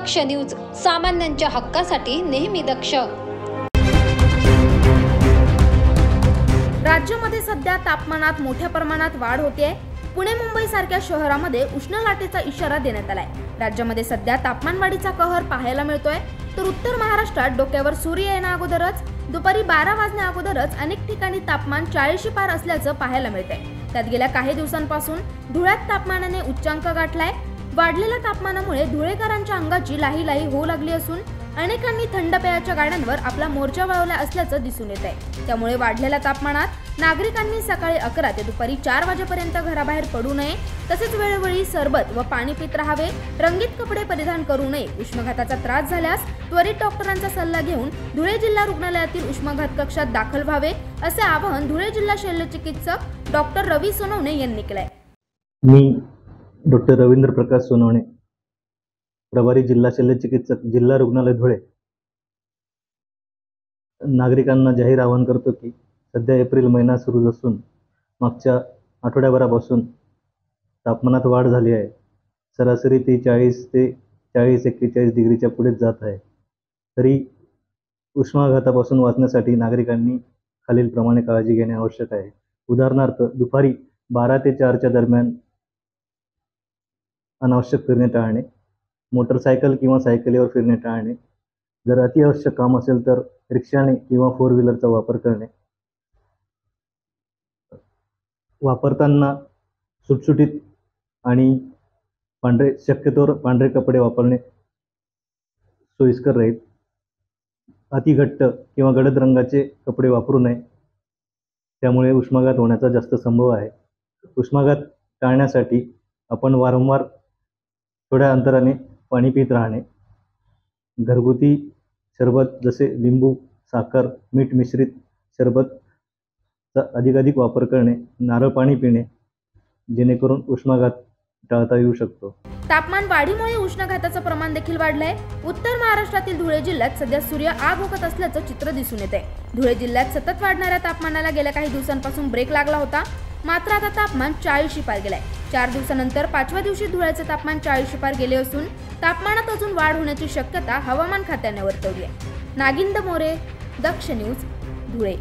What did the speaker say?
दक्ष news सामान्यांच्या हक्कासाठी नेहमी दक्ष. राज्यामध्ये सध्या तापमानात मोठ्या प्रमाणात वाढ होते पुणे मुंबई सारख्या शहरामध्ये उष्ण लाटेचा इशारा देण्यात आलाय. राज्यामध्ये सध्या तापमानवाढीचा कहर पाहायला मिळतोय. तर उत्तर महाराष्ट्रात डोक्यावर सूर्य येण्या अगोदरच दुपारी बारा वाजण्या अगोदरच अनेक ठिकाणी तापमान चाळीशी पार असल्याचं पाहायला मिळतंय. त्यात गेल्या काही दिवसांपासून धुळ्यात तापमानाने उच्चांक गाठलाय. वाढलेल्या तापमानामुळे धुळेकरांच्या अंगाची लाही लाही होऊ लागली असून अनेकांनी थंड पेयाच्या गाड्यांवर आपला मोर्चा वळवला असल्याचं दिसून येत आहे त्यामुळे वाढलेल्या तापमानात नागरिकांनी सकाळी अकरा ते दुपारी चार वाजेपर्यंत घराबाहेर पडू नये तसेच वेळोवेळी सरबत व पाणी पित राहावे रंगीत कपडे परिधान करू नये. उष्माघाताचा त्रास झाल्यास त्वरित डॉक्टरांचा सल्ला घेऊन धुळे जिल्हा रुग्णालयातील उष्माघात कक्षात दाखल व्हावे असे आवाहन धुळे जिल्हा शल्यचिकित्सक डॉक्टर रवी सोनवणे यांनी केलंय. मी डॉक्टर रवींद्र प्रकाश सोनवणे प्रभारी जिल्हा शल्यचिकित्सक जिल्हा रुग्णालय धुळे. नागरिकांना जाहीर आवाहन करतो की सध्या एप्रिल महिना सुरू असून मागच्या आठवड्याभरापासून तापमानात वाढ झाली आहे. सरासरी ती चाळीस ते चाळीस एक्केचाळीस डिग्रीच्या पुढेच जात आहे. तरी उष्माघातापासून वाचण्यासाठी नागरिकांनी खालीलप्रमाणे काळजी घेणे आवश्यक आहे. उदाहरणार्थ दुपारी बारा ते चारच्या दरम्यान अनावश्यक फिरणे टाळणे मोटरसायकल किंवा सायकलीवर फिरणे टाळणे जर अतिआवश्यक काम असेल तर रिक्षाने किंवा फोर व्हीलरचा वापर करणे. वापरताना सुटसुटीत आणि पांढरे शक्यतोवर पांढरे कपडे वापरणे सोयीस्कर राहील. अतिघट्ट किंवा गडद रंगाचे कपडे वापरू नये. त्यामुळे उष्माघात होण्याचा जास्त संभव आहे. उष्माघात टाळण्यासाठी आपण वारंवार थोड्या अंतराने पाणी पित राहणे. घरगुती सरबत जसे लिंबू साखर मीठ मिश्रित सरबतचा अधिकाधिक वापर करणे नारळ पाणी पिणे जेणेकरून उष्माघात टाळता येऊ शकतो. तापमान वाढीमुळे उष्णघाताचं प्रमाण देखील वाढलंय. उत्तर महाराष्ट्रातील धुळे जिल्ह्यात सध्या सूर्य आग ओकत असल्याचं चित्र दिसून येते आहे धुळे जिल्ह्यात सतत वाढणाऱ्या तापमानाला गेल्या काही दिवसांपासून ब्रेक लागला होता. मात्र आता तापमान चाळीशी पार गेलाय. चार दिवसानंतर पाचव्या दिवशी धुळ्याचे तापमान चाळीशी पार गेले असून तापमानात अजून वाढ होण्याची शक्यता हवामान खात्याने वर्तवली आहे. नागिंद मोरे दक्ष न्यूज धुळे.